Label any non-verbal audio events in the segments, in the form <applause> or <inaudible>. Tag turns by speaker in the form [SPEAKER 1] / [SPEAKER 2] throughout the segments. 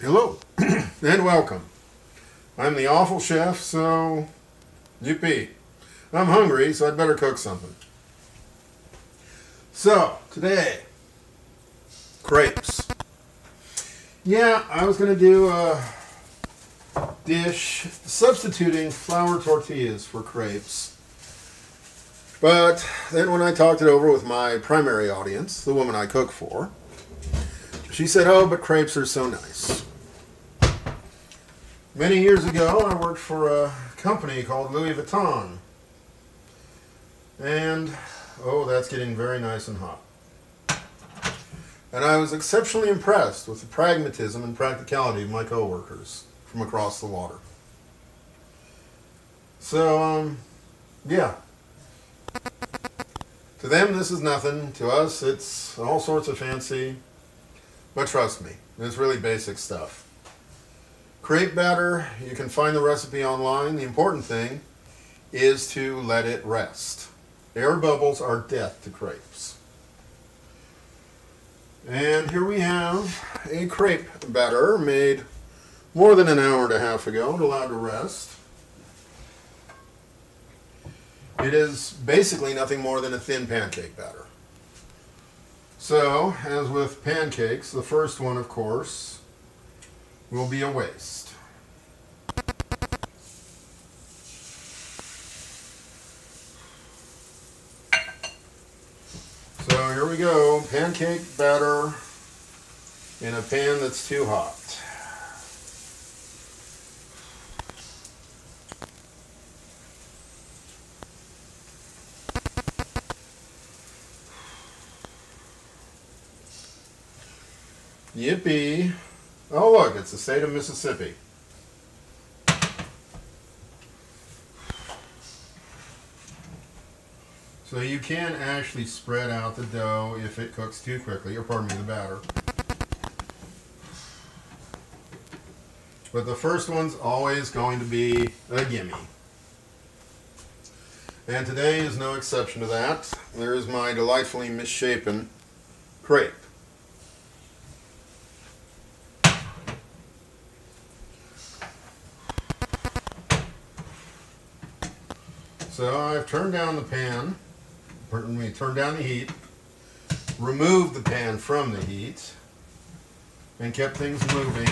[SPEAKER 1] Hello <clears throat> and welcome. I'm the awful chef, so yippee. I'm hungry, so I'd better cook something. So, today, crepes. Yeah, I was going to do a dish substituting flour tortillas for crepes. But then when I talked it over with my primary audience, the woman I cook for, she said, oh, but crepes are so nice. Many years ago, I worked for a company called Louis Vuitton. And, oh, that's getting very nice and hot. And I was exceptionally impressed with the pragmatism and practicality of my coworkers from across the water. So, um, yeah. To them, this is nothing. To us, it's all sorts of fancy. But trust me, it's really basic stuff. Crepe batter, you can find the recipe online. The important thing is to let it rest. Air bubbles are death to crepes. And here we have a crepe batter made more than an hour and a half ago and allowed to rest. It is basically nothing more than a thin pancake batter. So, as with pancakes, the first one, of course, will be a waste. So here we go, pancake batter in a pan that's too hot. Yippee. Oh look, it's the state of Mississippi. So you can actually spread out the dough if it cooks too quickly, or pardon me, the batter. But the first one's always going to be a gimme. And today is no exception to that. There's my delightfully misshapen crepe. So I've turned down the pan, me, turned down the heat, removed the pan from the heat, and kept things moving.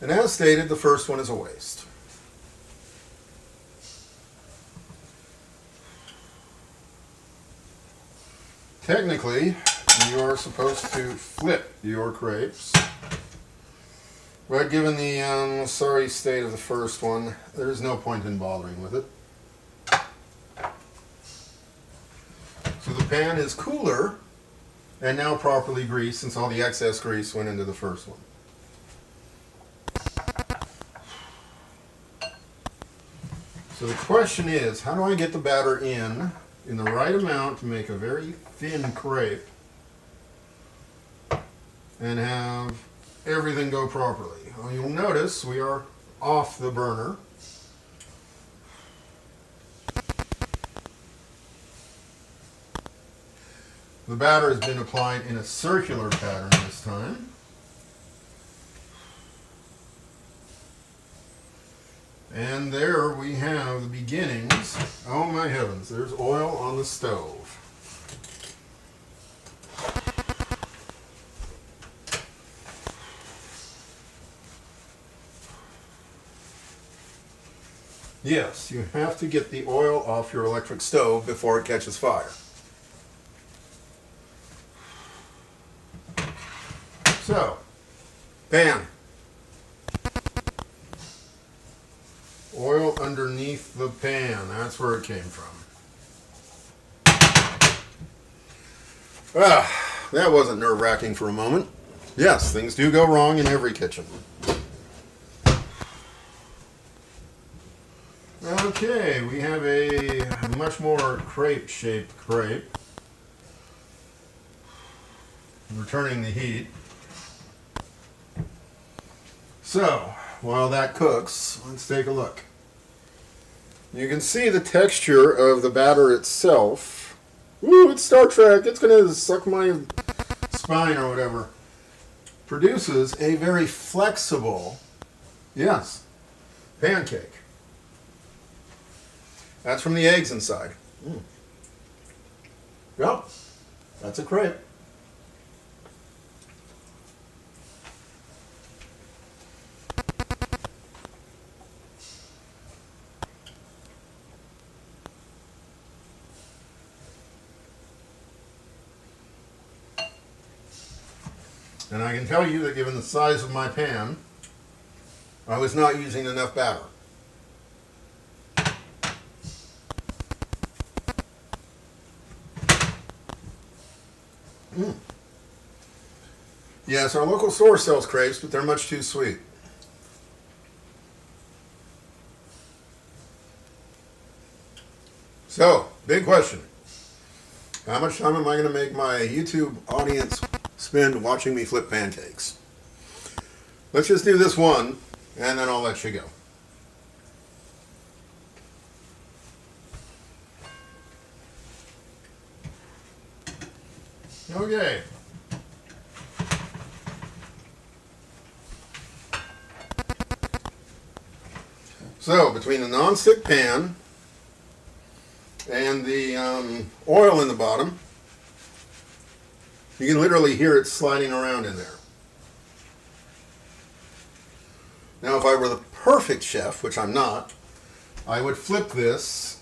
[SPEAKER 1] And as stated, the first one is a waste. Technically, you are supposed to flip your crepes. But given the um, sorry state of the first one, there's no point in bothering with it. So the pan is cooler and now properly greased since all the excess grease went into the first one. So the question is, how do I get the batter in in the right amount to make a very thin crepe and have everything go properly. Well, you'll notice we are off the burner. The batter has been applied in a circular pattern this time. And there we have the beginnings. Oh my heavens, there's oil on the stove. Yes, you have to get the oil off your electric stove before it catches fire. So, pan. Oil underneath the pan. That's where it came from. Ah, that wasn't nerve-wracking for a moment. Yes, things do go wrong in every kitchen. Okay, we have a much more crepe-shaped crepe. Returning the heat. So, while that cooks, let's take a look. You can see the texture of the batter itself. Ooh, it's Star Trek. It's going to suck my spine or whatever. Produces a very flexible, yes, pancake. That's from the eggs inside. Mm. Yep, that's a crepe. And I can tell you that given the size of my pan, I was not using enough batter. Mm. Yes, our local store sells crepes, but they're much too sweet. So, big question. How much time am I going to make my YouTube audience spend watching me flip pancakes? Let's just do this one, and then I'll let you go. Okay. So, between the non-stick pan and the um, oil in the bottom, you can literally hear it sliding around in there. Now, if I were the perfect chef, which I'm not, I would flip this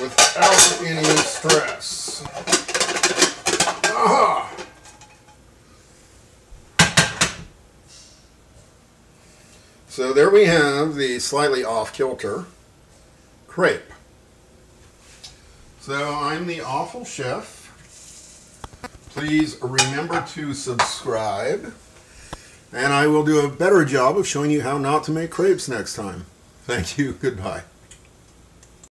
[SPEAKER 1] without any stress. Aha! So there we have the slightly off kilter crepe. So I'm the awful chef. Please remember to subscribe. And I will do a better job of showing you how not to make crepes next time. Thank you. Goodbye.